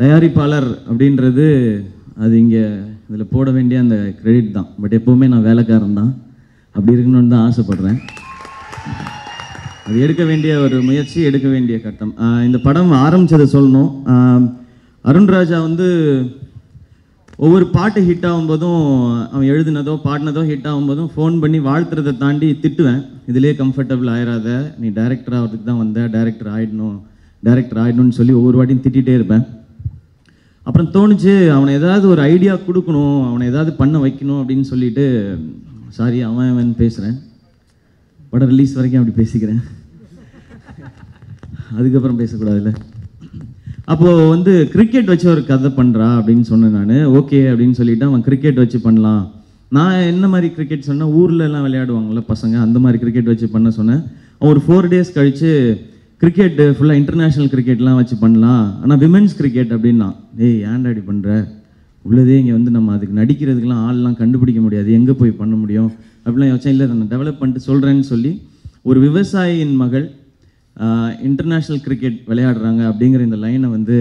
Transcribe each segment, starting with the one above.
தயாரிப்பாளர் அப்படின்றது அது இங்கே இதில் போட வேண்டிய அந்த கிரெடிட் தான். பட் எப்போவுமே நான் வேலைக்காரன் தான். அப்படி இருக்கணும்னு தான் ஆசைப்படுறேன். அது எடுக்க வேண்டிய ஒரு முயற்சி எடுக்க வேண்டிய கட்டம். இந்த படம் ஆரம்பித்ததை சொல்லணும். அருண்ராஜா வந்து ஒவ்வொரு பாட்டு ஹிட் ஆகும்போதும் அவன் எழுதுனதோ பாடினதோ ஹிட் ஆகும்போதும் ஃபோன் பண்ணி வாழ்த்துறதை தாண்டி திட்டுவேன். இதிலே கம்ஃபர்டபுள் ஆயிடாத நீ டேரக்டர் ஆகிறதுக்கு தான் வந்த. டேரக்டர் ஆகிடணும் டேரக்டர் ஆகிடணும்னு சொல்லி ஒவ்வொரு வாட்டியும் திட்டிகிட்டே இருப்பேன். அப்புறம் தோணுச்சு அவனை ஏதாவது ஒரு ஐடியா கொடுக்கணும் அவனை ஏதாவது பண்ண வைக்கணும் அப்படின்னு சொல்லிட்டு சாரி அவன் அவன் பேசுகிறேன் படம் ரிலீஸ் வரைக்கும் அப்படி பேசிக்கிறேன். அதுக்கப்புறம் பேசக்கூடாதுல்ல. அப்போது வந்து கிரிக்கெட் வச்சு ஒரு கதை பண்ணுறா அப்படின்னு சொன்னேன் நான். ஓகே அப்படின்னு சொல்லிவிட்டு அவன் கிரிக்கெட் வச்சு பண்ணலாம். நான் என்ன மாதிரி கிரிக்கெட் சொன்னால் ஊரில் எல்லாம் விளையாடுவாங்கள்ல பசங்க அந்த மாதிரி கிரிக்கெட் வச்சு பண்ண சொன்னேன். அவன் ஒரு ஃபோர் டேஸ் கழித்து கிரிக்கெட்டு ஃபுல்லாக இன்டர்நேஷ்னல் கிரிக்கெட்லாம் வச்சு பண்ணலாம். ஆனால் விமென்ஸ் கிரிக்கெட் அப்படின்னா ஏய் ஏன்டா இப்படி பண்ணுற உள்ளதே இங்கே வந்து நம்ம அதுக்கு நடிக்கிறதுக்கெலாம் ஆள்லாம் கண்டுபிடிக்க முடியாது. எங்கே போய் பண்ண முடியும்? அப்படிலாம் யோசிச்சேன். இல்லை நான் டெவலப் பண்ணிட்டு சொல்கிறேன்னு சொல்லி ஒரு விவசாயியின் மகள் இன்டர்நேஷ்னல் கிரிக்கெட் விளையாடுறாங்க அப்படிங்கிற இந்த லைனை வந்து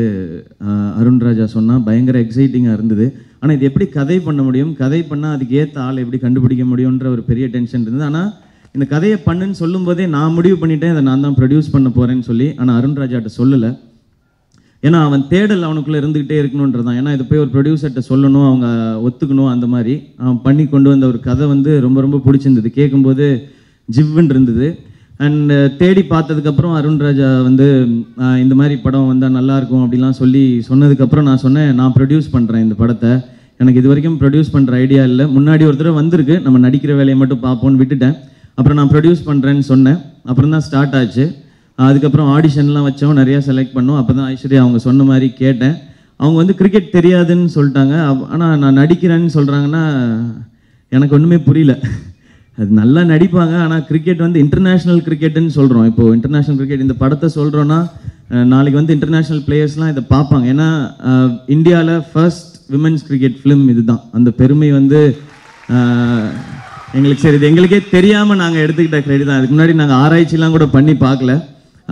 அருண்ராஜா சொன்னால் பயங்கர எக்ஸைட்டிங்காக இருந்தது. ஆனால் இது எப்படி கதை பண்ண முடியும்? கதை பண்ணால் அதுக்கு ஏற்ற ஆள் எப்படி கண்டுபிடிக்க முடியுன்ற ஒரு பெரிய டென்ஷன் இருந்தது. ஆனால் இந்த கதையை பண்ணுன்னு சொல்லும்போதே நான் முடிவு பண்ணிட்டேன் இதை நான் தான் ப்ரொடியூஸ் பண்ண போகிறேன்னு சொல்லி. ஆனால் அருண்ராஜாட்ட சொல்லலை. ஏன்னா அவன் தேடல் அவனுக்குள்ளே இருந்துக்கிட்டே இருக்கணுன்றது இருக்கணுன்றதான் ஏன்னா இதை போய் ஒரு ப்ரொடியூசர்கிட்ட சொல்லணும் அவங்க ஒத்துக்கணும் அந்த மாதிரி. அவன் பண்ணி கொண்டு வந்த ஒரு கதை வந்து ரொம்ப ரொம்ப பிடிச்சிருந்தது. கேட்கும்போது ஜிவ்வுன்னு இருந்தது. அண்ட் தேடி பார்த்ததுக்கப்புறம் அருண்ராஜா வந்து இந்த மாதிரி படம் வந்தால் நல்லாயிருக்கும் அப்படிலாம் சொல்லி சொன்னதுக்கப்புறம் நான் சொன்னேன் நான் ப்ரொடியூஸ் பண்ணுறேன் இந்த படத்தை. எனக்கு இது வரைக்கும் ப்ரொடியூஸ் பண்ணுற ஐடியா இல்லை. முன்னாடி ஒரு தடவை வந்திருக்கு. நம்ம நடிக்கிற வேலையை மட்டும் பார்ப்போம்னு விட்டுட்டேன். அப்புறம் நான் ப்ரொடியூஸ் பண்ணுறேன்னு சொன்னேன். அப்புறம் தான் ஸ்டார்ட் ஆச்சு. அதுக்கப்புறம் ஆடிஷன்லாம் வச்சோம் நிறையா செலக்ட் பண்ணோம். அப்போ தான் ஐஸ்வர்யா அவங்க சொன்ன மாதிரி கேட்டேன். அவங்க வந்து கிரிக்கெட் தெரியாதுன்னு சொல்லிட்டாங்க. ஆனால் நான் நடிக்கிறேன்னு சொல்கிறாங்கன்னா எனக்கு ஒன்றுமே புரியல. அது நல்லா நடிப்பாங்க. ஆனால் கிரிக்கெட் வந்து இன்டர்நேஷ்னல் கிரிக்கெட்டுன்னு சொல்கிறோம் இப்போது இன்டர்நேஷ்னல் கிரிக்கெட் இந்த படத்தை சொல்கிறோன்னா நாளைக்கு வந்து இன்டர்நேஷ்னல் பிளேயர்ஸ்லாம் இதை பார்ப்பாங்க. ஏன்னா இந்தியாவில் ஃபர்ஸ்ட் விமென்ஸ் கிரிக்கெட் ஃபிலிம் இதுதான். அந்த பெருமை வந்து எங்களுக்கு சரி இது எங்களுக்கே தெரியாமல் நாங்கள் எடுத்துக்கிட்ட கிரெடிட் தான். அதுக்கு முன்னாடி நாங்கள் ஆராய்ச்சிலாம் கூட பண்ணி பார்க்கல.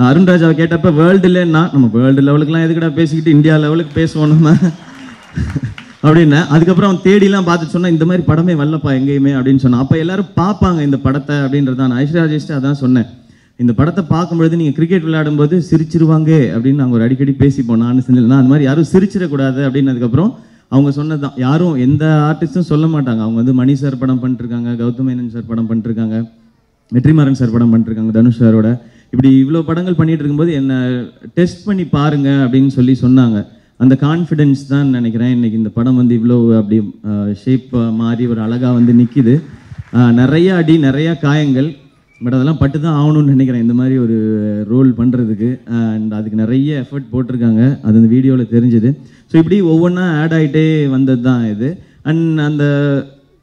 அருண்ராஜாவை கேட்டப்ப வேர்ல்டுலன்னா நம்ம வேர்ல்டு லெவலுக்குலாம் எதுக்கடா பேசிக்கிட்டு இந்தியா லெவலுக்கு பேசுவோம் நம்ம? அப்படின்னு. அதுக்கப்புறம் அவன் தேடிலாம் பார்த்து சொன்னால் இந்த மாதிரி படமே வரலப்பா எங்கேயுமே அப்படின்னு சொன்னான். அப்போ எல்லாரும் பார்ப்பாங்க இந்த படத்தை அப்படின்றது நான் ஐஸ்வர்யா ராஜேஷ்ட அதான் சொன்னேன். இந்த படத்தை பார்க்கும்பொழுது நீங்கள் கிரிக்கெட் விளையாடும்போது சிரிச்சிருவாங்க அப்படின்னு நாங்கள் ஒரு அடிக்கடி பேசிப்போம். நான் செஞ்சிருந்தேன் அந்த மாதிரி யாரும் சிரிச்சிடக்கூடாது அப்படின்னதுக்கப்புறம் அவங்க சொன்னதுதான் யாரும் எந்த ஆர்டிஸ்டும் சொல்ல மாட்டாங்க. அவங்க வந்து மணி சார் படம் பண்ணிருக்காங்க கௌதம் மேனன் சார் படம் பண்ணிருக்காங்க வெற்றிமாறன் சார் படம் பண்ணிருக்காங்க தனுஷ் சாரோட. இப்படி இவ்வளோ படங்கள் பண்ணிட்டு இருக்கும்போது என்னை டெஸ்ட் பண்ணி பாருங்க அப்படின்னு சொல்லி சொன்னாங்க. அந்த கான்ஃபிடென்ஸ் தான் நினைக்கிறேன். இன்னைக்கு இந்த படம் வந்து இவ்வளோ அப்படி ஷேப் மாறி ஒரு அழகாக வந்து நிற்கிது நிறைய அடி நிறையா காயங்கள். பட் அதெல்லாம் பட்டு தான் ஆகணும்னு நினைக்கிறேன். இந்த மாதிரி ஒரு ரோல் பண்ணுறதுக்கு அண்ட் அதுக்கு நிறைய எஃபர்ட் போட்டிருக்காங்க. அது அந்த வீடியோவில் தெரிஞ்சுது. ஸோ இப்படி ஒவ்வொன்றா ஆட் ஆகிட்டே வந்தது தான் இது. அண்ட் அந்த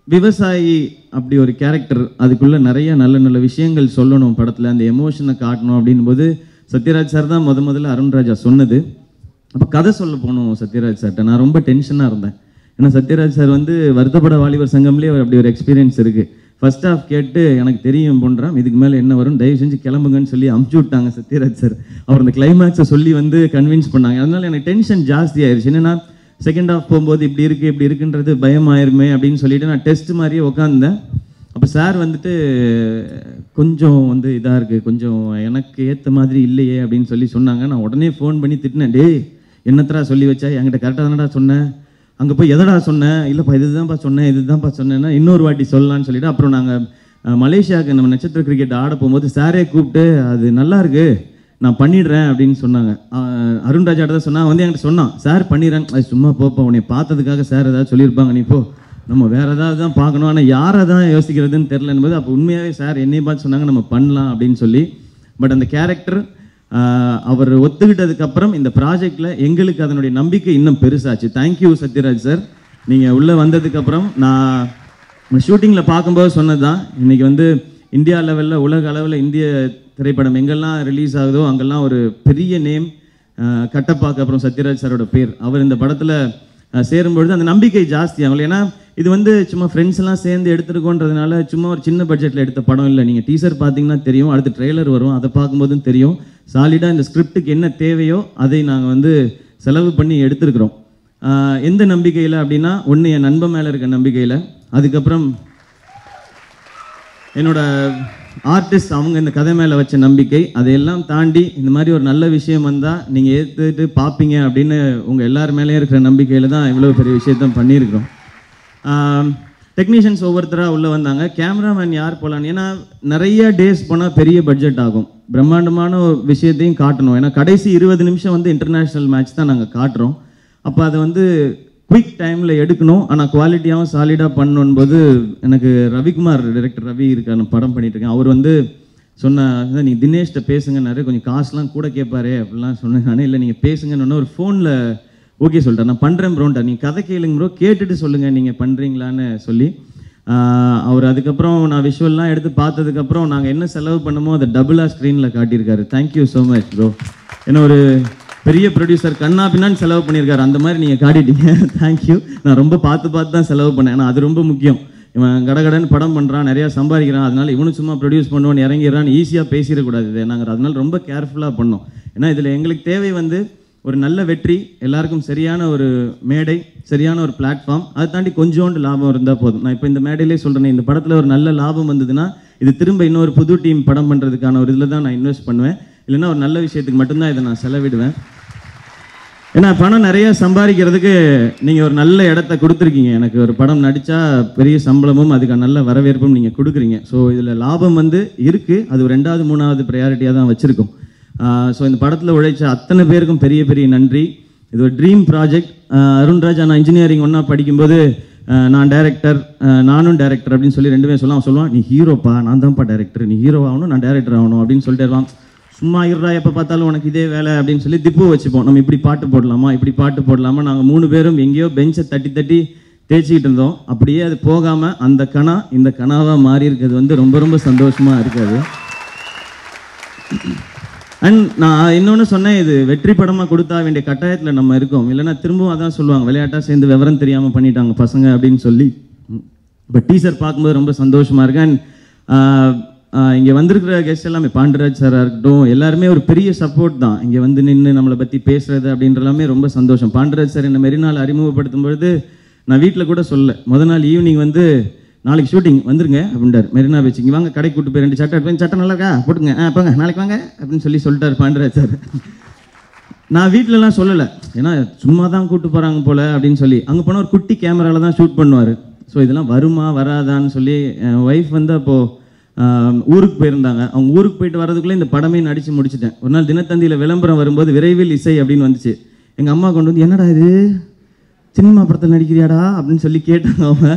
விவசாயி அப்படி ஒரு கேரக்டர் அதுக்குள்ளே நிறைய நல்ல நல்ல விஷயங்கள் சொல்லணும் படத்தில். அந்த எமோஷனை காட்டணும் அப்படின் போது சத்யராஜ் சார் தான் முத முதல்ல அருண்ராஜா சொன்னது. அப்போ கதை சொல்ல போகணும் சத்யராஜ் சார்கிட்ட நான் ரொம்ப டென்ஷனாக இருந்தேன். ஏன்னா சத்யராஜ் சார் வந்து வருத்தப்பட வாலிபர் சங்கம்லேயே அப்படி ஒரு எக்ஸ்பீரியன்ஸ் இருக்குது ஃபர்ஸ்ட் ஆஃப் கேட்டு எனக்கு தெரியும் பண்ணுறான் இதுக்கு மேலே என்ன வரும்? தயவு செஞ்சு கிளம்புங்கன்னு சொல்லி அமுச்சு விட்டாங்க சத்யராஜ் சார் அவர் அந்த கிளைமேக்ஸை சொல்லி வந்து கன்வின்ஸ் பண்ணாங்க. அதனால எனக்கு டென்ஷன் ஜாஸ்தி ஆயிடுச்சு என்னன்னா செகண்ட் ஆஃப் போகும்போது இப்படி இருக்கு இப்படி இருக்குன்றது பயம் ஆயிருமே அப்படின்னு சொல்லிட்டு நான் டெஸ்ட் மாதிரியே உட்காந்தேன் அப்போ சார் வந்துட்டு கொஞ்சம் வந்து இதாக இருக்குது கொஞ்சம் எனக்கு ஏற்ற மாதிரி இல்லையே அப்படின்னு சொல்லி சொன்னாங்க. நான் உடனே ஃபோன் பண்ணி திட்டினேன். டேய் என்னத்தரா சொல்லி வச்சா? என்கிட்ட கரெக்டாக தானடா சொன்னேன் அங்கே போய் எதடா சொன்னேன் இல்லைப்பா இதுதான்ப்பா சொன்னேன் இதுதான்ப்பா சொன்னேன்னா இன்னொரு வாட்டி சொல்லலாம்னு சொல்லிவிட்டு அப்புறம் நாங்கள் மலேசியாவுக்கு நம்ம நட்சத்திர கிரிக்கெட் ஆட போகும்போது சாரே கூப்பிட்டு அது நல்லா இருக்கு நான் பண்ணிடுறேன் அப்படின்னு சொன்னாங்க. அருண்ராஜா தான் சொன்னால் வந்து என்கிட்ட சொன்னான் சார் பண்ணிடுறேன். அது சும்மா போப்பா உன்னை பார்த்ததுக்காக சார் ஏதாவது சொல்லியிருப்பாங்க நீ போ. நம்ம வேறு ஏதாவது தான் பார்க்கணும். ஆனால் யாரை தான் யோசிக்கிறதுன்னு தெரிலன்னு போது அப்போ உண்மையாகவே சார் என்னை பார்த்து சொன்னாங்க நம்ம பண்ணலாம் அப்படின்னு சொல்லி. பட் அந்த கேரக்டர் அவர் ஒத்துக்கிட்டதுக்கப்புறம் இந்த ப்ராஜெக்டில் எங்களுக்கு அதனுடைய நம்பிக்கை இன்னும் பெருசாச்சு. தேங்க்யூ சத்யராஜ் சார் நீங்கள் உள்ளே வந்ததுக்கப்புறம் நான் ஷூட்டிங்கில் பார்க்கும்போது சொன்னது தான் இன்றைக்கி வந்து இந்தியா லெவலில் உலக அளவில் இந்திய திரைப்படம் எங்கெல்லாம் ரிலீஸ் ஆகுதோ அங்கெல்லாம் ஒரு பெரிய நேம் கட்டப்பாக்கு அப்புறம் சத்யராஜ் சாரோட பேர். அவர் இந்த படத்தில் சேரும்பொழுது அந்த நம்பிக்கை ஜாஸ்தி ஆகும் ஏன்னா இது வந்து சும்மா ஃப்ரெண்ட்ஸ் எல்லாம் சேர்ந்து எடுத்துருக்கோன்றதுனால சும்மா ஒரு சின்ன பட்ஜெட்டில் எடுத்த படம் இல்லை. நீங்கள் டீசர் பார்த்தீங்கன்னா தெரியும் அடுத்து ட்ரெய்லர் வரும் அதை பார்க்கும்போதும் தெரியும். சாலிடாக இந்த ஸ்கிரிப்டுக்கு என்ன தேவையோ அதை நாங்கள் வந்து செலவு பண்ணி எடுத்துருக்குறோம். எந்த நம்பிக்கையில் அப்படின்னா ஒன்று என் நண்பன் மேலே இருக்க நம்பிக்கையில். அதுக்கப்புறம் என்னோட ஆர்டிஸ்ட் அவங்க இந்த கதை மேலே வச்ச நம்பிக்கை அதையெல்லாம் தாண்டி இந்த மாதிரி ஒரு நல்ல விஷயம் வந்தால் நீங்கள் ஏற்றுட்டு பார்ப்பீங்க அப்படின்னு உங்கள் எல்லார் மேலேயும் இருக்கிற நம்பிக்கையில் தான் இவ்வளோ பெரிய விஷயத்தான் பண்ணியிருக்கிறோம். டெக்னீஷியன்ஸ் ஒவ்வொருத்தராக உள்ளே வந்தாங்க. கேமராமேன் யார் போகலான்னு ஏன்னா நிறைய டேஸ் போனால் பெரிய பட்ஜெட் ஆகும். பிரம்மாண்டமான ஒரு விஷயத்தையும் காட்டணும். ஏன்னா கடைசி இருபது நிமிஷம் வந்து இன்டர்நேஷ்னல் மேட்ச் தான் நாங்கள் காட்டுறோம். அப்போ அதை வந்து குயிக் டைமில் எடுக்கணும். ஆனால் குவாலிட்டியாகவும் சாலிடாக பண்ணணும்போது எனக்கு ரவிக்குமார் டைரக்டர் ரவி இருக்கான படம் பண்ணிகிட்ருக்கேன் இருக்கேன் அவர் வந்து சொன்ன நீ தினேஷ்கிட்ட பேசுங்கன்னாரு. கொஞ்சம் காசுலாம் கூட கேட்பாரு அப்படிலாம் சொன்னேன். நான் இல்லை நீங்கள் பேசுங்கன்னு ஒரு ஃபோனில் ஓகே சொல்லிட்டேன் நான் பண்ணுறேன் ப்ரோன்ட்டா நீங்கள் கதை கேளுங்க ப்ரோ கேட்டுட்டு சொல்லுங்கள் நீங்கள் பண்ணுறீங்களான்னு சொல்லி அவர் அதுக்கப்புறம் நான் விஷுவல்லாம் எடுத்து பார்த்ததுக்கப்புறம் நாங்கள் என்ன செலவு பண்ணமோ அதை டபுளாக ஸ்க்ரீனில் காட்டியிருக்காரு. Thank you so much bro ஏன்னா ஒரு பெரிய ப்ரொடியூசர் கண்ணா பின்னான்னு செலவு பண்ணியிருக்காரு. அந்த மாதிரி நீங்கள் காட்டிட்டீங்க. தேங்க்யூ நான் ரொம்ப பார்த்து பார்த்து தான் செலவு பண்ணேன். ஏன்னா அது ரொம்ப முக்கியம். இவன் கடகடன்னு படம் பண்ணுறான் நிறையா சம்பாதிக்கிறான். அதனால் இவனும் சும்மா ப்ரொடியூஸ் பண்ணுவான் இறங்கிறான் ஈஸியாக பேசிடக்கூடாது இது. நாங்கள் அதனால் ரொம்ப கேர்ஃபுல்லாக பண்ணோம். ஏன்னா இதில் எங்களுக்கு தேவை வந்து ஒரு நல்ல வெற்றி எல்லாருக்கும் சரியான ஒரு மேடை சரியான ஒரு பிளாட்ஃபார்ம் அதை தாண்டி கொஞ்சோண்டு லாபம் இருந்தால் போதும். நான் இப்போ இந்த மேடையிலே சொல்கிறேன் இந்த படத்தில் ஒரு நல்ல லாபம் வந்ததுன்னா இது திரும்ப இன்னொரு புது டீம் படம் பண்ணுறதுக்கான ஒரு இதில் தான் நான் இன்வெஸ்ட் பண்ணுவேன். இல்லைன்னா ஒரு நல்ல விஷயத்துக்கு மட்டும்தான் இதை நான் செலவிடுவேன். ஏன்னா பணம் நிறைய சம்பாதிக்கிறதுக்கு நீங்கள் ஒரு நல்ல இடத்த கொடுத்துருக்கீங்க. எனக்கு ஒரு படம் நடித்தா பெரிய சம்பளமும் அதுக்கு நல்ல வரவேற்பும் நீங்கள் கொடுக்குறீங்க. ஸோ இதில் லாபம் வந்து இருக்குது அது ஒரு ரெண்டாவது மூணாவது ப்ரையாரிட்டியாக தான் வச்சுருக்கோம். ஸோ இந்த படத்தில் உழைச்ச அத்தனை பேருக்கும் பெரிய பெரிய நன்றி. இது ஒரு ட்ரீம் ப்ராஜெக்ட் அருண்ராஜ் நான் இன்ஜினியரிங் ஒன்றா படிக்கும்போது நான் டேரக்டர் நானும் டேரக்டர் அப்படின்னு சொல்லி ரெண்டு பேரும் சொல்லுவான் சொல்லுவான் நீ ஹீரோப்பா நான் தான்ப்பா டேரக்டர் நீ ஹீரோ ஆகணும் நான் டேரக்டர் ஆகணும் அப்படின்னு சொல்லிட்டு இருவான் சும்மா இருடா எப்போ பார்த்தாலும் உனக்கு இதே வேலை அப்படின்னு சொல்லி திப்பு வச்சுப்போம். நம்ம இப்படி பாட்டு போடலாமா? இப்படி பாட்டு போடலாமா? நாங்கள் மூணு பேரும் எங்கேயோ பெஞ்சை தட்டி தட்டி தேய்ச்சிக்கிட்டு இருந்தோம். அப்படியே அது போகாமல் அந்த கணா இந்த கணாவாக மாறி இருக்கிறது வந்து ரொம்ப ரொம்ப சந்தோஷமாக இருக்காது. அண்ட் நான் இன்னொன்று சொன்னேன் இது வெற்றி படமாக கொடுத்தா வேண்டிய கட்டாயத்தில் நம்ம இருக்கோம். இல்லைன்னா திரும்பவும் அதான் சொல்லுவாங்க விளையாட்டாக சேர்ந்து விவரம் தெரியாமல் பண்ணிட்டாங்க பசங்க அப்படின்னு சொல்லி. இப்போ டீசர் பார்க்கும்போது ரொம்ப சந்தோஷமாக இருக்கு. அண்ட் இங்கே வந்திருக்கிற கெஸ்ட் எல்லாமே பாண்டராஜ் சாராக இருக்கட்டும் எல்லாருமே ஒரு பெரிய சப்போர்ட் தான். இங்கே வந்து நின்று நம்மளை பற்றி பேசுறது அப்படின்ற எல்லாமே ரொம்ப சந்தோஷம். பாண்டராஜ் சார் என்னை மெரினால் அறிமுகப்படுத்தும் பொழுது நான் வீட்டில் கூட சொல்ல முத நாள் ஈவினிங் வந்து நாளைக்கு ஷூட்டிங் வந்துருங்க அப்படின்றார். மெரினா பீச் இங்கே வாங்க கடைக்கு கூட்டு போய் ரெண்டு சட்டை எடுப்பேன் சட்டை நல்லா இருக்கா? போட்டுங்க. ஆ போங்க நாளைக்கு வாங்க அப்படின்னு சொல்லி சொல்லிட்டார் பாண்டராஜ் சார் நான் வீட்டிலலாம் சொல்லலை. ஏன்னா சும்மா தான் கூட்டு போகிறாங்க போல் அப்படின்னு சொல்லி. அங்கே போனால் ஒரு குட்டி கேமராவில் தான் ஷூட் பண்ணுவார். ஸோ இதெல்லாம் வருமா வராதான்னு சொல்லி என் ஒய்ஃப் வந்து அப்போது ஊருக்கு போயிருந்தாங்க. அவங்க ஊருக்கு போயிட்டு வரதுக்குள்ளே இந்த படமே நடித்து முடிச்சிட்டேன். ஒரு நாள் தினத்தந்தியில் விளம்பரம் வரும்போது விரைவில் இசை அப்படின்னு வந்துச்சு. எங்கள் அம்மா கொண்டு வந்து என்னடா இது? சினிமா படத்தில் நடிக்கிறியாடா? அப்படின்னு சொல்லி கேட்டாங்க அவங்க.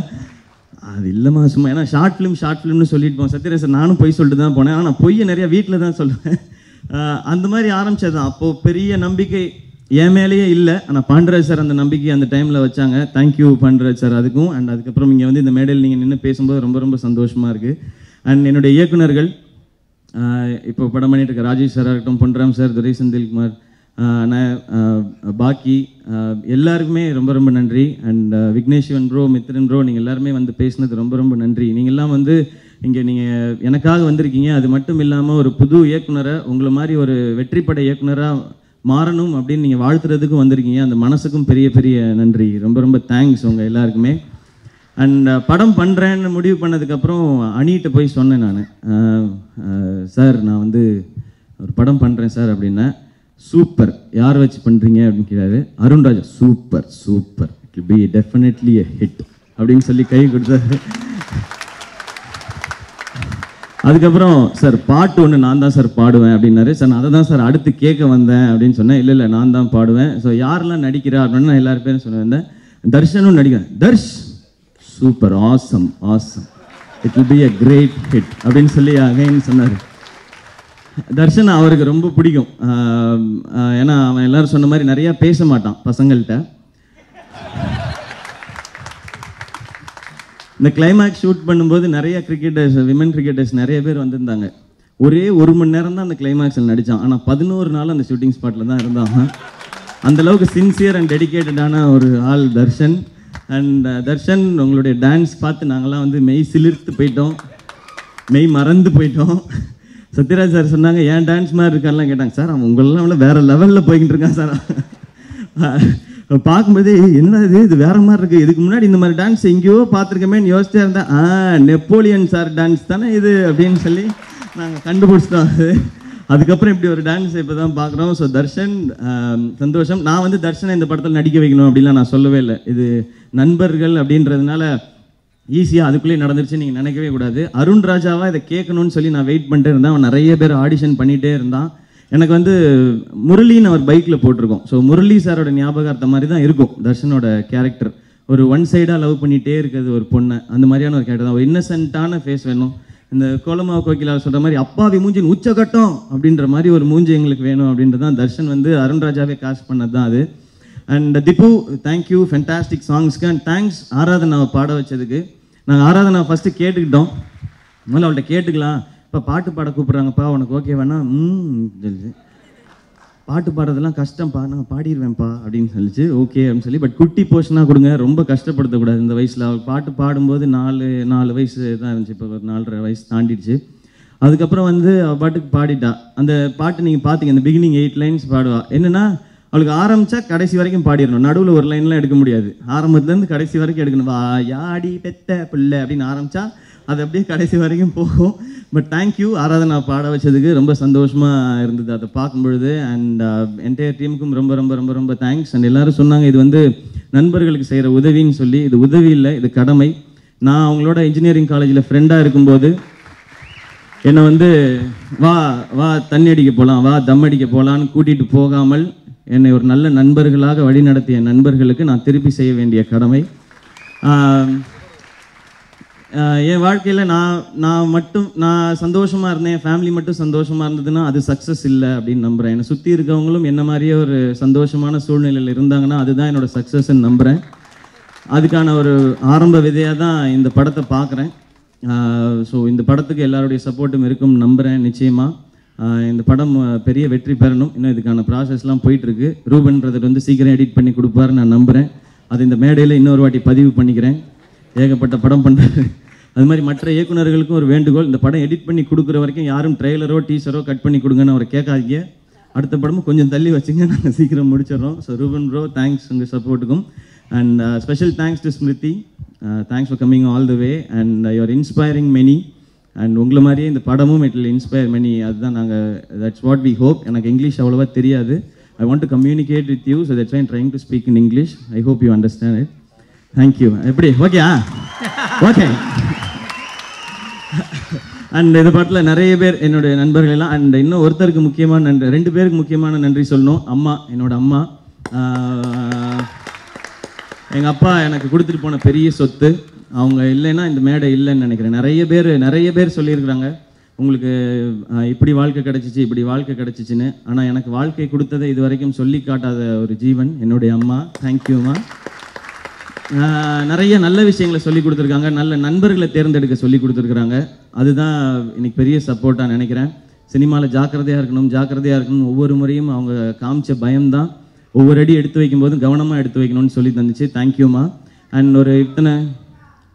அது இல்லைம்மா சும்மா ஏன்னா ஷார்ட் ஃபிலிம் ஷார்ட் ஃபிலிம்னு சொல்லிட்டு போவேன் சத்யராஜ் நானும் பொய் சொல்லிட்டு தான் போனேன். ஆனால் பொய்யை நிறையா வீட்டில் தான் சொல்லுவேன். அந்த மாதிரி ஆரம்பிச்சது. தான் அப்போது பெரிய நம்பிக்கை என் மேலேயே இல்லை. ஆனால் பாண்டராஜ் சார் அந்த நம்பிக்கை அந்த டைமில் வச்சாங்க. தேங்க்யூ பாண்டராஜ் சார் அதுக்கும். அண்ட் அதுக்கப்புறம் இங்கே வந்து இந்த மேடையில் நீங்கள் நின்று பேசும்போது ரொம்ப ரொம்ப சந்தோஷமாக இருக்குது அண்ட் என்னுடைய இயக்குனர்கள் இப்போ படம் பண்ணிட்டு இருக்க ராஜேஷ் சாராக இருக்கட்டும் பொன்ராம் சார் துரை செந்தில்குமார் பாக்கி எல்லாருக்குமே ரொம்ப ரொம்ப நன்றி. And Vigneshwan bro Mithran bro நீங்கள் எல்லாருமே வந்து பேசினது ரொம்ப ரொம்ப நன்றி. நீங்கள்லாம் வந்து இங்கே நீங்கள் எனக்காக வந்திருக்கீங்க. அது மட்டும் இல்லாமல் ஒரு புது இயக்குனரை உங்களை மாதிரி ஒரு வெற்றிப்பட இயக்குனராக மாறணும் அப்படின்னு நீங்கள் வாழ்த்துறதுக்கும் வந்திருக்கீங்க. அந்த மனசுக்கும் பெரிய பெரிய நன்றி. ரொம்ப ரொம்ப தேங்க்ஸ் உங்கள் எல்லாருக்குமே. அண்ட் uh, படம் பண்ணுறேன்னு முடிவு பண்ணதுக்கப்புறம் அணிகிட்ட போய் சொன்னேன் நான். சார் நான் வந்து ஒரு படம் பண்ணுறேன் சார் அப்படின்னா சூப்பர். யார் வச்சு பண்ணுறீங்க அப்படின்னு கேட்டாரு. Arunraja super super. It be definitely a hit அப்படின்னு சொல்லி கை கொடுத்தாரு. அதுக்கப்புறம் சார் பாட்டு ஒன்று நான் தான் சார் பாடுவேன் அப்படின்னாரு. சார் நான் அதை தான் சார் அடுத்து கேட்க வந்தேன் அப்படின்னு சொன்னேன். இல்லை இல்லை நான் தான் பாடுவேன். ஸோ யாரெல்லாம் நடிக்கிறா அப்படின்னு நான் எல்லாரும் பேரும் தர்ஷனும் நடிக்கிறேன். Darsh super awesome awesome it will be a great hit அப்படின்னு சொல்லி அகைன் சொன்னார். தர்ஷன் அவருக்கு ரொம்ப பிடிக்கும். ஏன்னா அவன் எல்லாரும் சொன்ன மாதிரி நிறையா பேச மாட்டான் பசங்கள்கிட்ட இந்த கிளைமேக்ஸ் ஷூட் பண்ணும்போது நிறைய கிரிக்கெட்டர்ஸ் விமன் கிரிக்கெட்டர்ஸ் நிறைய பேர் வந்திருந்தாங்க. ஒரே ஒரு மணி நேரம் தான் அந்த கிளைமேக்ஸில் நடித்தான் ஆனால் பதினோரு நாள் அந்த ஷூட்டிங் ஸ்பாட்டில் தான் இருந்தான். அந்தளவுக்கு சின்சியர் அண்ட் டெடிகேட்டடான ஒரு ஆள் தர்ஷன். அண்ட் uh, தர்ஷன் உங்களுடைய டான்ஸ் பார்த்து நாங்கள்லாம் வந்து மெய் சிலிர்த்து போயிட்டோம். மெய் மறந்து போயிட்டோம். சத்யராஜ் சார் சொன்னாங்க ஏன் டான்ஸ் மாதிரி இருக்கான்லாம் கேட்டாங்க. சார் அவன் உங்களெல்லாம் விட லெவலில் போய்கிட்டு இருக்கான் சார். பார்க்கும்போது என்ன இது? இது வேற மாதிரி இருக்குது இதுக்கு முன்னாடி இந்த மாதிரி டான்ஸ் எங்கேயோ பார்த்துருக்கமேன்னு யோசிச்சா இருந்தேன். ஆ நெப்போலியன் சார் டான்ஸ் தானே இது? அப்படின்னு சொல்லி நாங்கள் கண்டுபிடிச்சிட்டோம். அது அதுக்கப்புறம் இப்படி ஒரு டான்ஸ் இப்போ தான் பார்க்குறோம். ஸோ தர்ஷன் சந்தோஷம். நான் வந்து தர்ஷனை இந்த படத்தில் நடிக்க வைக்கணும் அப்படிலாம் நான் சொல்லவே இல்லை. இது நண்பர்கள் அப்படின்றதுனால ஈஸியாக அதுக்குள்ளேயே நடந்துருச்சு நீங்கள் நினைக்கவே கூடாது. அருண் ராஜாவாக இதை கேட்கணும்னு சொல்லி நான் வெயிட் பண்ணிட்டே இருந்தேன். அவன் நிறைய பேர் ஆடிஷன் பண்ணிகிட்டே இருந்தான். எனக்கு வந்து முரளின்னு அவர் பைக்கில் போட்டிருக்கோம். ஸோ முரளி சாரோட ஞாபகார்த்த மாதிரி தான் இருக்கும் தர்ஷனோட கேரக்டர் ஒரு ஒன் சைடாக லவ் பண்ணிகிட்டே இருக்கிறது ஒரு பொண்ணை. அந்த மாதிரியான ஒரு கேரக்டர் தான். ஒரு இன்னசென்ட்டான ஃபேஸ் வேணும். இந்த கோலமாவு கோகிலா சொல்கிற மாதிரி அப்பாவி மூஞ்சின் உச்சகட்டம் அப்படின்ற மாதிரி ஒரு மூஞ்சி எங்களுக்கு வேணும் அப்படின்றது தான் தர்ஷன் வந்து அருண்ராஜாவே காசு காஸ்ட் பண்ணது தான் அது. And Thippu thank you fantastic சாங்ஸ்க்கு and thanks ஆராதனாவை பாட வச்சதுக்கு. நாங்கள் ஆராதனா ஃபஸ்ட்டு கேட்டுக்கிட்டோம். முதல்ல அவள்கிட்ட கேட்டுக்கலாம். இப்போ பாட்டு பாட கூப்பிட்றாங்கப்பா உனக்கு ஓகே வேணா? ம் சொல்லுச்சு பாட்டு பாடுறதெல்லாம் கஷ்டம்ப்பா நான் பாடிடுவேன்ப்பா அப்படின்னு சொல்லிச்சு. ஓகே அப்படின்னு சொல்லி பட் குட்டி போர்ஷனாக கொடுங்க. ரொம்ப கஷ்டப்படுத்தக்கூடாது இந்த வயசில். அவள் பாட்டு பாடும்போது நாலு நாலு வயசு தான் இருந்துச்சு. இப்போ ஒரு நாலரை வயசு தாண்டிடுச்சு. அதுக்கப்புறம் வந்து அவள் பாட்டுக்கு பாடிட்டா. அந்த பாட்டு நீங்கள் பார்த்தீங்க இந்த பிகினிங் எயிட் லைன்ஸ் பாடுவா. என்னென்னா அவளுக்கு ஆரம்பிச்சா கடைசி வரைக்கும் பாடிடணும். நடுவில் ஒரு லைன்லாம் எடுக்க முடியாது. ஆரம்பத்துலேருந்து கடைசி வரைக்கும் எடுக்கணும். வா யாடி பெத்த பிள்ளை அப்படின்னு ஆரம்பித்தா அது அப்படியே கடைசி வரைக்கும் போகும். பட் தேங்க்யூ ஆராதனா பாட வச்சதுக்கு ரொம்ப சந்தோஷமாக இருந்தது. அதை பார்க்கும்பொழுது அண்ட் என்டையர் டீமுக்கும் ரொம்ப ரொம்ப ரொம்ப ரொம்ப தேங்க்ஸ் அண்ட் எல்லாரும் சொன்னாங்க இது வந்து நண்பர்களுக்கு செய்கிற உதவின்னு சொல்லி. இது உதவி இல்லை இது கடமை. நான் அவங்களோட இன்ஜினியரிங் காலேஜில் ஃப்ரெண்டாக இருக்கும்போது என்னை வந்து வா வா தண்ணி அடிக்க போகலாம் வா தம் அடிக்க போகலான்னு கூட்டிகிட்டு போகாமல் என்னை ஒரு நல்ல நண்பர்களாக வழிநடத்திய நண்பர்களுக்கு நான் திருப்பி செய்ய வேண்டிய கடமை. ஆஹ் என் வாழ்க்கையில் நான் நான் மட்டும் நான் சந்தோஷமாக இருந்தேன். என் ஃபேமிலி மட்டும் சந்தோஷமாக இருந்ததுன்னா அது சக்ஸஸ் இல்லை அப்படின்னு நம்புகிறேன் என்னை சுற்றி இருக்கவங்களும் என்ன மாதிரியே ஒரு சந்தோஷமான சூழ்நிலையில் இருந்தாங்கன்னா அதுதான் என்னோட சக்ஸஸ்ன்னு நம்புகிறேன் அதுக்கான ஒரு ஆரம்ப விதையாக தான் இந்த படத்தை பார்க்குறேன். ஸோ இந்த படத்துக்கு எல்லாருடைய சப்போர்ட்டும் இருக்கும் நம்புகிறேன் நிச்சயமாக இந்த படம் பெரிய வெற்றி பெறணும். இன்னும் இதுக்கான ப்ராசஸ்லாம் போயிட்டுருக்கு. ரூபன்றதை வந்து சீக்கிரம் எடிட் பண்ணி கொடுப்பாரு நான் நம்புகிறேன் அது இந்த மேடையில் இன்னொரு வாட்டி பதிவு பண்ணிக்கிறேன். ஏகப்பட்ட படம் பண்ணுறாரு அது மாதிரி மற்ற இயக்குனர்களுக்கும் ஒரு வேண்டுகோள். இந்த படம் எடிட் பண்ணி கொடுக்குற வரைக்கும் யாரும் ட்ரெய்லரோ டீசரோ கட் பண்ணி கொடுங்கன்னு அவரை கேட்காதீங்க. அடுத்த படமும் கொஞ்சம் தள்ளி வச்சுங்க. நாங்கள் சீக்கிரம் முடிச்சிடுறோம். ஸோ ரூபன் ப்ரோ தேங்க்ஸ் உங்கள் சப்போர்ட்டுக்கும் and special thanks to Smriti thanks for coming all the way and your inspiring many and உங்களை மாதிரியே இந்த படமும் இட் will இன்ஸ்பயர் மெனி அதுதான் நாங்கள் தட்ஸ் வாட் வி ஹோப் எனக்கு இங்கிலீஷ் அவ்வளோவா தெரியாது. I want to communicate with you so that's I trying to speak in English I hope you understand it thank you எப்படி? ஓகே ஓகே அண்ட் இந்த பாட்டில் நிறைய பேர் என்னுடைய நண்பர்கள் எல்லாம் அண்ட் இன்னும் ஒருத்தருக்கு முக்கியமான நன்றி ரெண்டு பேருக்கு முக்கியமான நன்றி சொல்லணும். அம்மா என்னோட அம்மா. எங்கள் அப்பா எனக்கு கொடுத்துட்டு போன பெரிய சொத்து. அவங்க இல்லைன்னா இந்த மேடை இல்லைன்னு நினைக்கிறேன். நிறைய பேர் நிறைய பேர் சொல்லியிருக்கிறாங்க. உங்களுக்கு இப்படி வாழ்க்கை கிடச்சிச்சு இப்படி வாழ்க்கை கிடச்சிச்சின்னு. ஆனால் எனக்கு வாழ்க்கை கொடுத்ததை இது வரைக்கும் சொல்லி காட்டாத ஒரு ஜீவன் என்னுடைய அம்மா. தேங்க்யூம்மா நிறைய நல்ல விஷயங்களை சொல்லி கொடுத்துருக்காங்க. நல்ல நண்பர்களை தேர்ந்தெடுக்க சொல்லி கொடுத்துருக்குறாங்க. அதுதான் இன்னைக்கு பெரிய சப்போர்ட்டாக நினைக்கிறேன். சினிமாவில் ஜாக்கிரதையாக இருக்கணும் ஜாக்கிரதையாக இருக்கணும் ஒவ்வொரு முறையும் அவங்க காமிச்ச பயம்தான். ஒவ்வொரு அடி எடுத்து வைக்கும்போதும் கவனமாக எடுத்து வைக்கணும்னு சொல்லி தந்துச்சு. தேங்க்யூம்மா அண்ட் ஒரு இத்தனை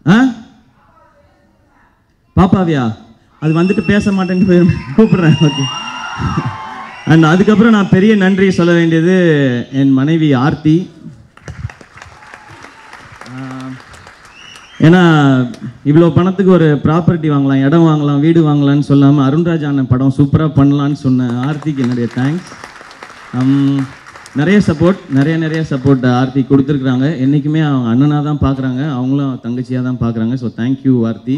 ஆ? பாப்பாவியா? அது வந்துட்டு பேச மாட்டேன்னு போய் கூப்பிட்றேன். ஓகே அண்ட் அதுக்கப்புறம் நான் பெரிய நன்றி சொல்ல வேண்டியது என் மனைவி ஆர்த்தி. ஏன்னா இவ்வளோ பணத்துக்கு ஒரு ப்ராப்பர்ட்டி வாங்கலாம் இடம் வாங்கலாம் வீடு வாங்கலாம்னு சொல்லாமல் அருண்ராஜ் அண்ணன் படம் சூப்பராக பண்ணலான்னு சொன்ன ஆர்த்திக்கு என்னுடைய தேங்க்ஸ் நிறைய சப்போர்ட் நிறைய நிறைய சப்போர்ட் ஆர்த்தி கொடுத்துருக்குறாங்க. என்றைக்குமே அவங்க அண்ணனாக தான் பார்க்குறாங்க அவங்களும் தங்கச்சியாக தான் பார்க்குறாங்க ஸோ தேங்க்யூ ஆர்த்தி.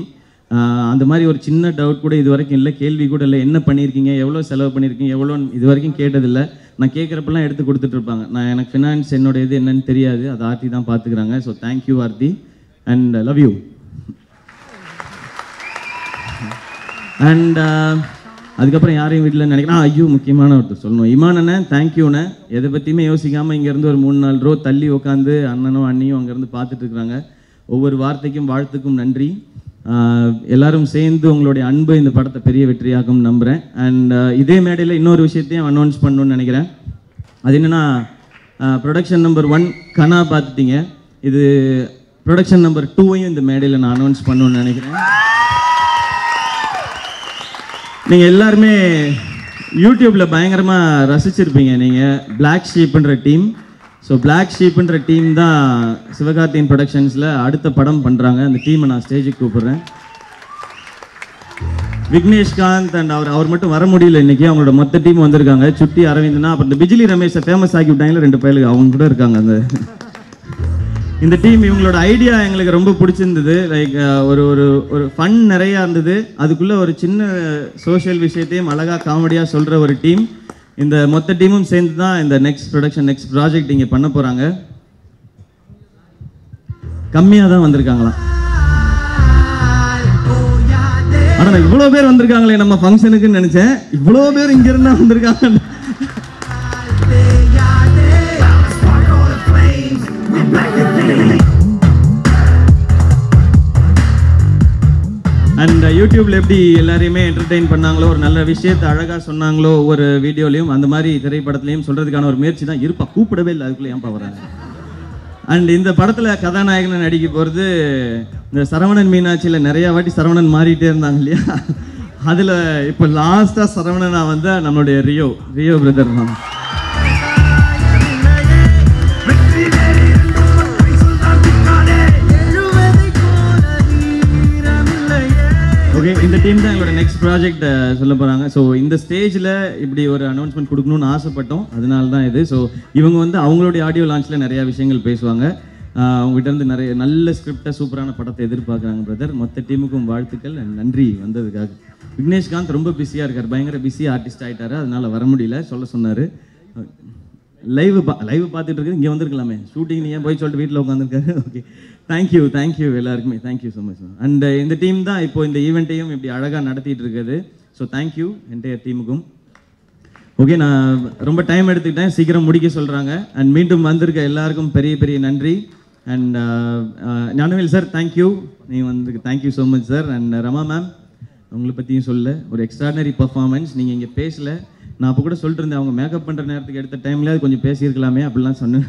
அந்த மாதிரி ஒரு சின்ன டவுட் கூட இது வரைக்கும் இல்லை கேள்வி கூட இல்லை. என்ன பண்ணியிருக்கீங்க? எவ்வளோ செலவு பண்ணியிருக்கீங்க? எவ்வளோ இது வரைக்கும் கேட்டதில்லை. நான் கேட்குறப்பெல்லாம் எடுத்து கொடுத்துட்ருப்பாங்க நான் எனக்கு ஃபினான்ஸ் என்னோட இது என்னன்னு தெரியாது. அது ஆர்த்தி தான் பார்த்துக்கிறாங்க so thank you Aarthi. And love you and அதுக்கப்புறம் யாரையும் வீட்டில் நினைக்கிறேன் ஐயோ முக்கியமான ஒருத்தர் சொல்லணும். இமான் அண்ணன் தேங்க்யூண்ணே எதை பற்றியுமே யோசிக்காமல் இங்கேருந்து ஒரு மூணு நாலு ரோ தள்ளி உட்காந்து அண்ணனும் அண்ணியும் அங்கேருந்து பார்த்துட்டு இருக்கிறாங்க. ஒவ்வொரு வார்த்தைக்கும் வாழ்த்துக்கும் நன்றி. எல்லாரும் சேர்ந்து உங்களுடைய அன்பு இந்த படத்தை பெரிய வெற்றியாகும் நம்புகிறேன் அண்ட் இதே மேடையில் இன்னொரு விஷயத்தையும் அனௌன்ஸ் பண்ணணும்னு நினைக்கிறேன். அது என்னென்னா ப்ரொடக்ஷன் நம்பர் ஒன் கனா பார்த்துட்டீங்க. இது ப்ரொடக்ஷன் நம்பர் டூவையும் இந்த மேடையில் நான் அனௌன்ஸ் பண்ணுன்னு நினைக்கிறேன். நீங்கள் எல்லாருமே யூடியூப்பில் பயங்கரமாக ரசிச்சிருப்பீங்க நீங்கள் பிளாக் ஷீப்புன்ற டீம் ஸோ பிளாக் ஷீப்புன்ற டீம் தான் சிவகார்த்தியின் ப்ரொடக்ஷன்ஸில் அடுத்த படம் பண்ணுறாங்க அந்த டீமை நான் ஸ்டேஜுக்கு கூப்பிட்றேன். விக்னேஷ்காந்த் அண்ட் அவர் அவர் மட்டும் வர முடியல இன்னைக்கு. அவங்களோட மொத்த டீம் வந்திருக்காங்க. சுட்டி அரவிந்தனா அப்புறம் இந்த பிஜிலி ரமேஷை ஃபேமஸ் ஆக்கி விட்டாங்களே ரெண்டு பயிலுக்கு. அவங்க கூட இருக்காங்க அந்த இந்த டீம் இவங்களோட ஐடியா எங்களுக்கு ரொம்ப பிடிச்சிருந்தது. லைக் uh, ஒரு ஒரு ஒரு ஃபன் நிறையா இருந்தது. அதுக்குள்ளே ஒரு சின்ன சோஷியல் விஷயத்தையும் அழகா காமெடியாக சொல்கிற ஒரு டீம் இந்த மொத்த டீமும் சேர்ந்து தான் இந்த நெக்ஸ்ட் ப்ரொடக்ஷன் நெக்ஸ்ட் ப்ராஜெக்ட் இங்கே பண்ண போகிறாங்க கம்மியாக தான் வந்திருக்காங்களாம். ஆனால் இவ்வளோ பேர் வந்திருக்காங்களே நம்ம ஃபங்க்ஷனுக்குன்னு நினச்சேன். இவ்வளோ பேர் இங்க இருந்தா வந்திருக்காங்க யூடியூப்ல எப்படி எல்லாரையுமே என்டர்டெயின் பண்ணாங்களோ ஒரு நல்ல விஷயத்தை அழகா சொன்னாங்களோ ஒவ்வொரு வீடியோலையும் அந்த மாதிரி திரைப்படத்துலையும் சொல்றதுக்கான ஒரு முயற்சி தான் இருப்பா. கூப்பிடவே இல்லை அதுக்குள்ளே ஏன் போகிறாங்க அண்ட் இந்த படத்துல கதாநாயகனை நடிக்க போறது இந்த சரவணன் மீனாட்சியில நிறைய வாட்டி சரவணன் மாறிட்டே இருந்தாங்க இல்லையா? அதுல இப்போ லாஸ்டா சரவணனா வந்த நம்மளுடைய ரியோ ரியோ பிரதர் தான். ஓகே இந்த டீம் தான் எங்களோட நெக்ஸ்ட் ப்ராஜெக்ட் சொல்ல போறாங்க. ஸோ இந்த ஸ்டேஜில் இப்படி ஒரு அனௌன்ஸ்மெண்ட் கொடுக்கணும்னு ஆசைப்பட்டோம். அதனால தான் இது. ஸோ இவங்க வந்து அவங்களுடைய ஆடியோ லான்ச்சில் நிறைய விஷயங்கள் பேசுவாங்க. அவங்ககிட்ட இருந்து நிறைய நல்ல ஸ்கிரிப்டை சூப்பரான படத்தை எதிர்பார்க்குறாங்க பிரதர் மொத்த டீமுக்கும் வாழ்த்துக்கள் நன்றி வந்ததுக்காக. விக்னேஷ்காந்த் ரொம்ப பிஸியாக இருக்கார். பயங்கர பிஸி ஆர்டிஸ்ட் ஆகிட்டாரு அதனால வர முடியல. சொல்ல சொன்னார். லைவ் பா லைவ் பார்த்துட்டு இருக்கு இங்கே வந்திருக்கலாமே. ஷூட்டிங் நீ ஏன் போய் சொல்லிட்டு வீட்டில் உட்காந்துருக்காரு okay thank you thank you எல்லாருக்குமே. Thank you so much and இந்த டீம் தான் இப்போ இந்த ஈவெண்ட்டையும் இப்படி அழகாக நடத்திட்டு இருக்குது. ஸோ தேங்க்யூ என்டையர் டீமுக்கும் ஓகே நான் ரொம்ப டைம் எடுத்துக்கிட்டேன். சீக்கிரம் முடிக்க சொல்கிறாங்க அண்ட் மீண்டும் வந்திருக்க எல்லாருக்கும் பெரிய பெரிய நன்றி. அண்ட் ஞானவேல் சார் தேங்க்யூ நீ வந்து thank you so much sir and Rama ma'am உங்களை பற்றியும் சொல்ல ஒரு எக்ஸ்ட்ராடனரி பர்ஃபார்மன்ஸ் நீங்கள் இங்கே பேசலை. நான் அப்போ கூட சொல்லிட்டு இருந்தேன் அவங்க மேக்கப் பண்ணுற நேரத்துக்கு எடுத்த டைம்ல கொஞ்சம் பேசியிருக்கலாமே அப்படிலாம் சொன்னேன்.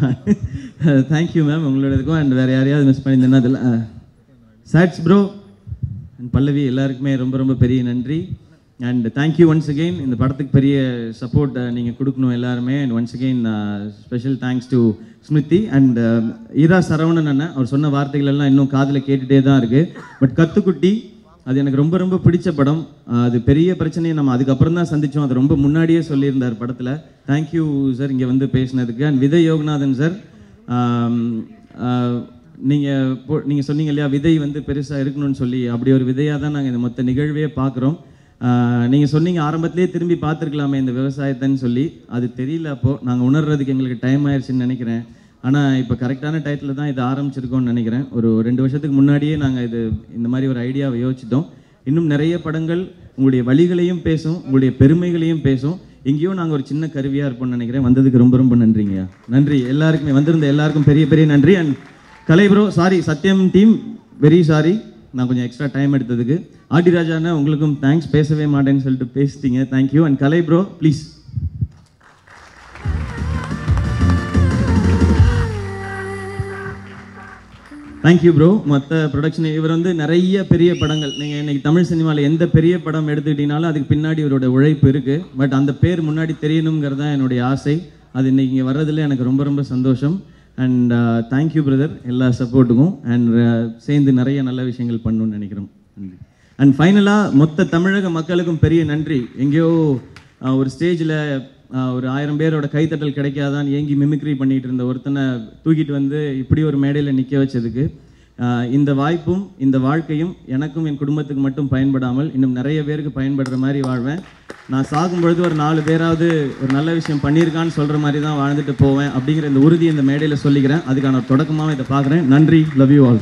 தேங்க்யூ மேம் உங்களோட இதுக்கும் அண்ட் வேறு யாரையாவது மிஸ் பண்ணியிருந்தேன்னா அதில் சாட்ஸ் ப்ரோ அண்ட் பல்லவி எல்லாருக்குமே ரொம்ப ரொம்ப பெரிய நன்றி. அண்ட் தேங்க்யூ ஒன்ஸ் அகெயின் இந்த படத்துக்கு பெரிய சப்போர்ட் நீங்கள் கொடுக்கணும் எல்லாருமே. And once again special thanks to Smriti and Era Saravanan அண்ணன் அவர் சொன்ன வார்த்தைகள் எல்லாம் இன்னும் காதில் கேட்டுகிட்டே தான் இருக்குது பட் கத்துக்குட்டி அது எனக்கு ரொம்ப ரொம்ப பிடிச்ச படம். அது பெரிய பிரச்சனையை நம்ம அதுக்கப்புறம் தான் சந்தித்தோம் அது ரொம்ப முன்னாடியே சொல்லியிருந்தார் படத்தில். தேங்க்யூ சார் இங்கே வந்து பேசினதுக்கு. அண்ட் விதை யோகநாதன் சார் நீங்கள் போ நீங்கள் சொன்னீங்க இல்லையா விதை வந்து பெருசாக இருக்கணும்னு சொல்லி. அப்படி ஒரு விதையாக தான் நாங்கள் இந்த மொத்த நிகழ்வே பார்க்குறோம் நீங்கள் சொன்னீங்க ஆரம்பத்திலே திரும்பி பார்த்துருக்கலாமே இந்த விவசாயத்தைன்னு சொல்லி. அது தெரியல அப்போது நாங்கள் உணர்றதுக்கு எங்களுக்கு டைம் ஆயிடுச்சுன்னு நினைக்கிறேன். ஆனால் இப்போ கரெக்டான டயத்தில் தான் இது ஆரம்பிச்சிருக்கோம்னு நினைக்கிறேன். ஒரு ரெண்டு வருஷத்துக்கு முன்னாடியே நாங்கள் இது இந்த மாதிரி ஒரு ஐடியாவை யோசிச்சிட்டோம். இன்னும் நிறைய படங்கள் உங்களுடைய வழிகளையும் பேசும் உங்களுடைய பெருமைகளையும் பேசும். எங்கேயோ நாங்கள் ஒரு சின்ன கருவியாக இருப்போம்னு நினைக்கிறேன். வந்ததுக்கு ரொம்ப ரொம்ப நன்றிங்கய்யா நன்றி. எல்லாருக்குமே வந்திருந்த எல்லாருக்கும் பெரிய பெரிய நன்றி. And Kalai bro sorry Sathyam team very sorry நான் கொஞ்சம் எக்ஸ்ட்ரா டைம் எடுத்ததுக்கு. ஆடி ராஜாண்ணா உங்களுக்கும் தேங்க்ஸ் பேசவே மாட்டேன்னு சொல்லிட்டு பேசிட்டீங்க. Thank you and Kalai bro please thank you bro மற்ற ப்ரொடக்ஷன் இவர் வந்து நிறைய பெரிய படங்கள். நீங்கள் இன்னைக்கு தமிழ் சினிமாவில் எந்த பெரிய படம் எடுத்துக்கிட்டீங்கனாலும் அதுக்கு பின்னாடி இவரோட உழைப்பு இருக்குது பட் அந்த பேர் முன்னாடி தெரியணுங்கிறது தான் என்னுடைய ஆசை. அது இன்னைக்கு இங்கே வர்றதுல எனக்கு ரொம்ப ரொம்ப சந்தோஷம். அண்ட் தேங்க்யூ பிரதர் எல்லா சப்போர்ட்டுக்கும் அண்ட் சேர்ந்து நிறைய நல்ல விஷயங்கள் பண்ணணும்னு நினைக்கிறோம். அண்ட் ஃபைனலாக மொத்த தமிழக மக்களுக்கும் பெரிய நன்றி. எங்கேயோ ஒரு ஸ்டேஜில் ஒரு ஆயிரம் பேரோட கைத்தட்டல் கிடைக்காதான் ஏங்கி மிமிக்ரி பண்ணிட்டு இருந்த ஒருத்தனை தூக்கிட்டு வந்து இப்படி ஒரு மேடையில் நிற்க வச்சதுக்கு. இந்த வாய்ப்பும் இந்த வாழ்க்கையும் எனக்கும் என் குடும்பத்துக்கு மட்டும் பயன்படாமல் இன்னும் நிறைய பேருக்கு பயன்படுற மாதிரி வாழ்வேன். நான் சாகும் பொழுது ஒரு நாலு பேராவது ஒரு நல்ல விஷயம் பண்ணியிருக்கான்னு சொல்கிற மாதிரி தான் வாழ்ந்துட்டு போவேன் அப்படிங்கிற இந்த உறுதி இந்த மேடையில் சொல்லிக்கிறேன். அதுக்கான தொடக்கமாக இதை பார்க்குறேன். நன்றி. Love you all